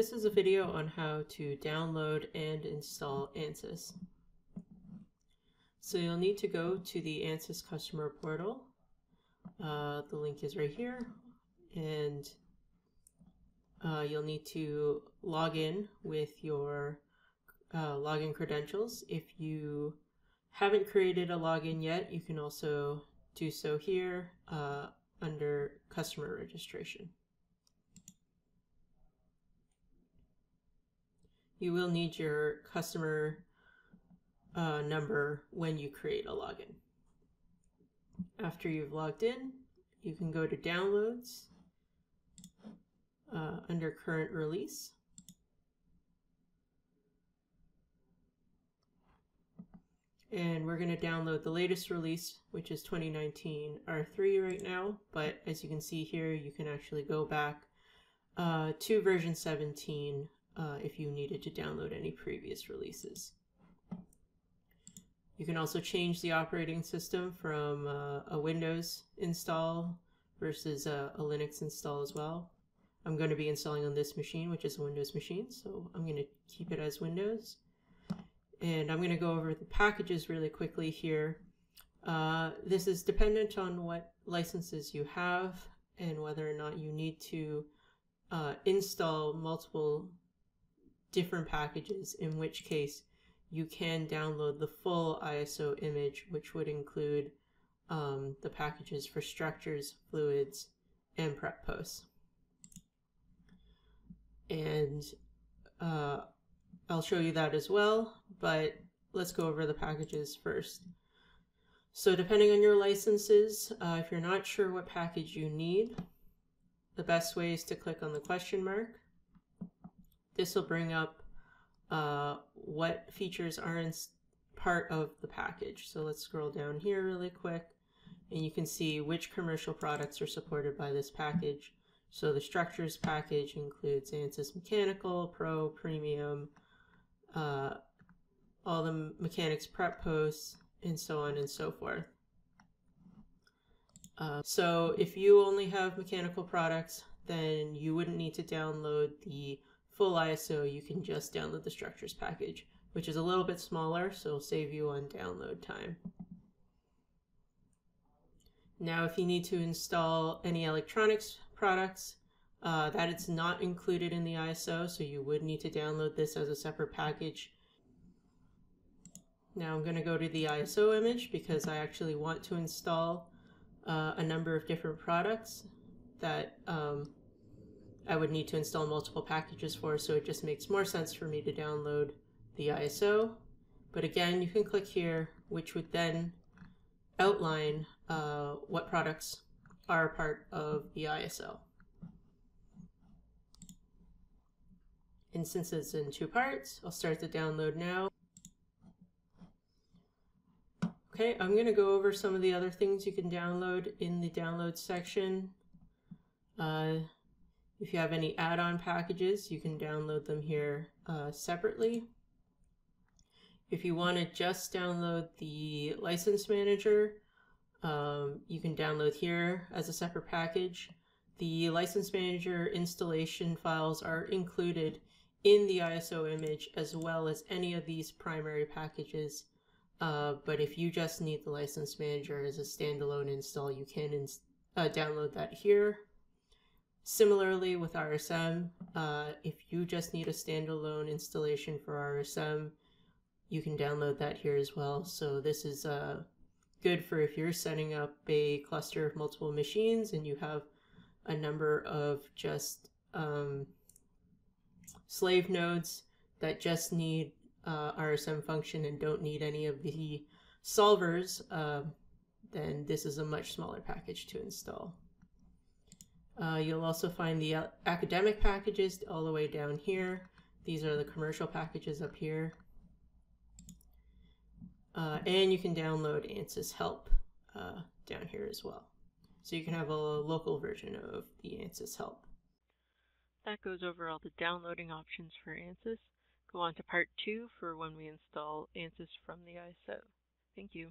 this is a video on how to download and install ANSYS. So you'll need to go to the ANSYS customer portal. Uh, the link is right here and uh, you'll need to log in with your uh, login credentials. If you haven't created a login yet, you can also do so here uh, under customer registration. You will need your customer uh, number when you create a login. After you've logged in, you can go to Downloads uh, under Current Release. And we're going to download the latest release, which is 2019 R3 right now. But as you can see here, you can actually go back uh, to version 17 uh, if you needed to download any previous releases. You can also change the operating system from uh, a Windows install versus a, a, Linux install as well. I'm going to be installing on this machine, which is a Windows machine, so I'm going to keep it as Windows. And I'm going to go over the packages really quickly here. Uh, this is dependent on what licenses you have and whether or not you need to uh, install multiple different packages, in which case you can download the full ISO image, which would include um, the packages for structures, fluids, and prep posts. And uh, I'll show you that as well, but let's go over the packages first. So depending on your licenses, uh, if you're not sure what package you need, the best way is to click on the question mark. This will bring up uh, what features are in part of the package. So let's scroll down here really quick and you can see which commercial products are supported by this package. So the structures package includes ANSYS Mechanical, Pro, Premium, uh, all the mechanics prep posts, and so on and so forth. Uh, so if you only have mechanical products, then you wouldn't need to download the full ISO, you can just download the structures package, which is a little bit smaller, so it'll save you on download time. Now, if you need to install any electronics products, uh, that it's not included in the ISO, so you would need to download this as a separate package. Now I'm going to go to the ISO image because I actually want to install uh, a number of different products that um, I would need to install multiple packages for, so it just makes more sense for me to download the ISO. But again, you can click here, which would then outline uh, what products are part of the ISO. And since it's in two parts, I'll start the download now. Okay, I'm going to go over some of the other things you can download in the download section. Uh, if you have any add-on packages, you can download them here uh, separately. If you want to just download the license manager, um, you can download here as a separate package. The license manager installation files are included in the ISO image as well as any of these primary packages. Uh, but if you just need the license manager as a standalone install, you can uh, download that here. Similarly with RSM, uh, if you just need a standalone installation for RSM, you can download that here as well. So this is uh, good for if you're setting up a cluster of multiple machines and you have a number of just um, slave nodes that just need uh, RSM function and don't need any of the solvers, uh, then this is a much smaller package to install. Uh, you'll also find the academic packages all the way down here. These are the commercial packages up here. Uh, and you can download ANSYS help uh, down here as well. So you can have a local version of the ANSYS help. That goes over all the downloading options for ANSYS. Go on to part two for when we install ANSYS from the ISO. Thank you.